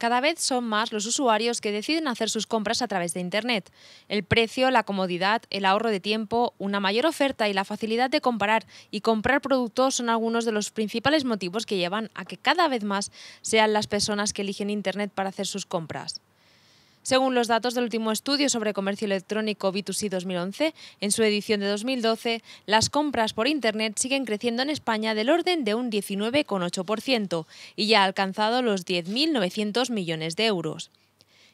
Cada vez son más los usuarios que deciden hacer sus compras a través de Internet. El precio, la comodidad, el ahorro de tiempo, una mayor oferta y la facilidad de comparar y comprar productos son algunos de los principales motivos que llevan a que cada vez más sean las personas que eligen Internet para hacer sus compras. Según los datos del último estudio sobre comercio electrónico B2C 2011, en su edición de 2012, las compras por Internet siguen creciendo en España del orden de un 19,8% y ya ha alcanzado los 10.900 millones de euros.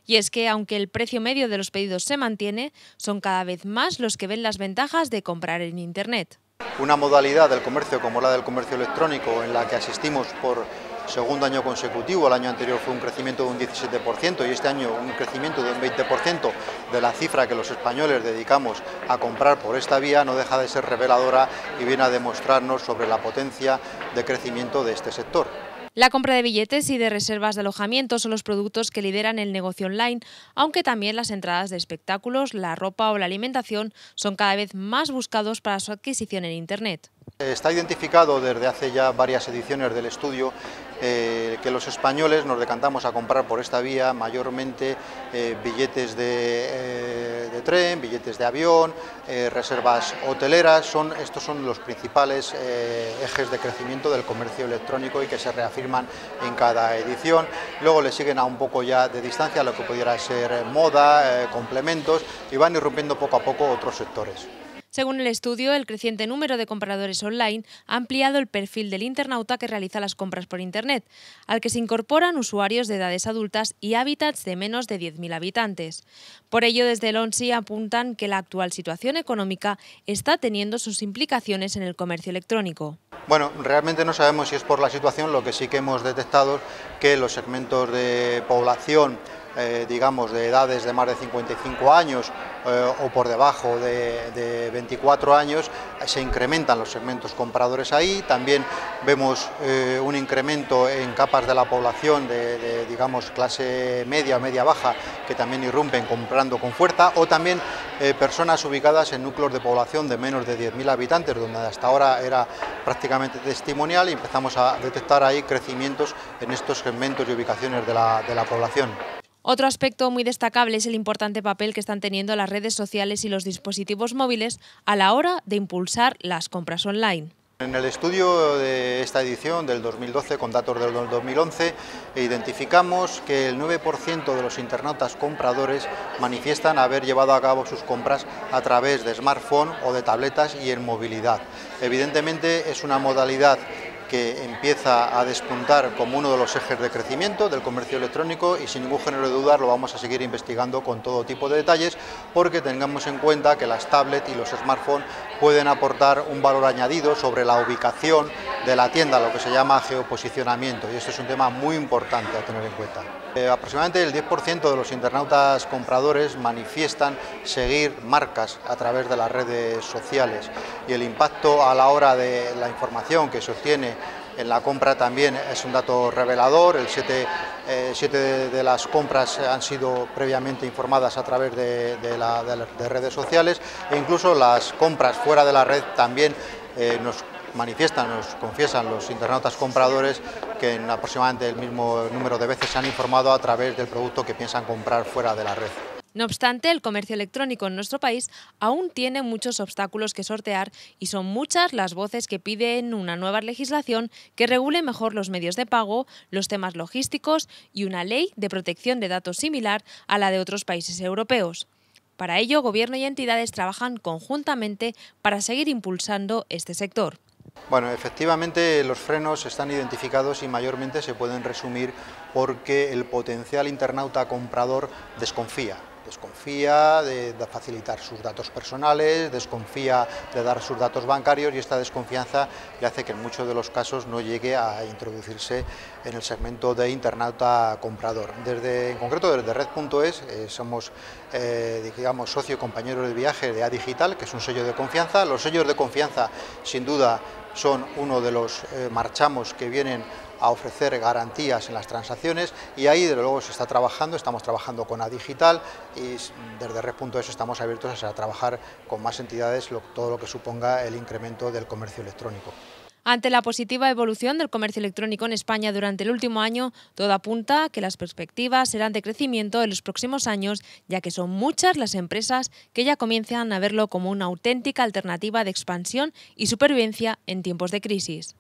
Y es que, aunque el precio medio de los pedidos se mantiene, son cada vez más los que ven las ventajas de comprar en Internet. Una modalidad del comercio como la del comercio electrónico, en la que asistimos por segundo año consecutivo, el año anterior fue un crecimiento de un 17% y este año un crecimiento de un 20% de la cifra que los españoles dedicamos a comprar por esta vía, no deja de ser reveladora y viene a demostrarnos sobre la potencia de crecimiento de este sector. La compra de billetes y de reservas de alojamiento son los productos que lideran el negocio online, aunque también las entradas de espectáculos, la ropa o la alimentación son cada vez más buscados para su adquisición en Internet. Está identificado desde hace ya varias ediciones del estudio eh, que los españoles nos decantamos a comprar por esta vía mayormente eh, billetes eh, de, tren, billetes de avión, reservas hoteleras, son, estos son los principales ejes de crecimiento del comercio electrónico y que se reafirman en cada edición. Luego le siguen a un poco ya de distancia lo que pudiera ser moda, complementos y van irrumpiendo poco a poco otros sectores. Según el estudio, el creciente número de compradores online ha ampliado el perfil del internauta que realiza las compras por Internet, al que se incorporan usuarios de edades adultas y hábitats de menos de 10.000 habitantes. Por ello, desde el ONSI apuntan que la actual situación económica está teniendo sus implicaciones en el comercio electrónico. Bueno, realmente no sabemos si es por la situación, lo que sí que hemos detectado que los segmentos de población eh, digamos, de edades de más de 55 años eh, o por debajo de, 24 años, se incrementan los segmentos compradores ahí. También vemos eh, un incremento en capas de la población de, digamos, clase media o media baja que también irrumpen comprando con fuerza o también personas ubicadas en núcleos de población de menos de 10.000 habitantes, donde hasta ahora era prácticamente testimonial y empezamos a detectar ahí crecimientos en estos segmentos y ubicaciones de la población. Otro aspecto muy destacable es el importante papel que están teniendo las redes sociales y los dispositivos móviles a la hora de impulsar las compras online. En el estudio de esta edición del 2012 con datos del 2011 identificamos que el 9% de los internautas compradores manifiestan haber llevado a cabo sus compras a través de smartphone o de tabletas y en movilidad. Evidentemente es una modalidad que empieza a despuntar como uno de los ejes de crecimiento del comercio electrónico y sin ningún género de duda lo vamos a seguir investigando con todo tipo de detalles porque tengamos en cuenta que las tablets y los smartphones pueden aportar un valor añadido sobre la ubicación de la tienda, lo que se llama geoposicionamiento y esto es un tema muy importante a tener en cuenta. Eh, aproximadamente el 10% de los internautas compradores manifiestan seguir marcas a través de las redes sociales y el impacto a la hora de la información que se obtiene en la compra también es un dato revelador, el 7, eh, de, las compras han sido previamente informadas a través de, redes sociales e incluso las compras fuera de la red también eh, nos manifiestan, nos confiesan los internautas compradores que en aproximadamente el mismo número de veces se han informado a través del producto que piensan comprar fuera de la red. No obstante, el comercio electrónico en nuestro país aún tiene muchos obstáculos que sortear y son muchas las voces que piden una nueva legislación que regule mejor los medios de pago, los temas logísticos y una ley de protección de datos similar a la de otros países europeos. Para ello, Gobierno y entidades trabajan conjuntamente para seguir impulsando este sector. Bueno, efectivamente los frenos están identificados y mayormente se pueden resumir porque el potencial internauta comprador desconfía desconfía de, facilitar sus datos personales, desconfía de dar sus datos bancarios y esta desconfianza le hace que en muchos de los casos no llegue a introducirse en el segmento de internauta comprador. Desde, en concreto desde Red.es eh, somos eh, digamos, socio y compañero de viaje de A Digital, que es un sello de confianza. Los sellos de confianza sin duda son uno de los eh, marchamos que vienen a ofrecer garantías en las transacciones y ahí desde luego se está trabajando, estamos trabajando con Adigital y desde Red.es estamos abiertos a trabajar con más entidades todo lo que suponga el incremento del comercio electrónico. Ante la positiva evolución del comercio electrónico en España durante el último año, todo apunta a que las perspectivas serán de crecimiento en los próximos años, ya que son muchas las empresas que ya comienzan a verlo como una auténtica alternativa de expansión y supervivencia en tiempos de crisis.